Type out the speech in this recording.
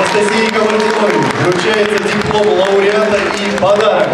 Анастасии Кабардиновой вручается диплом лауреата и подарок.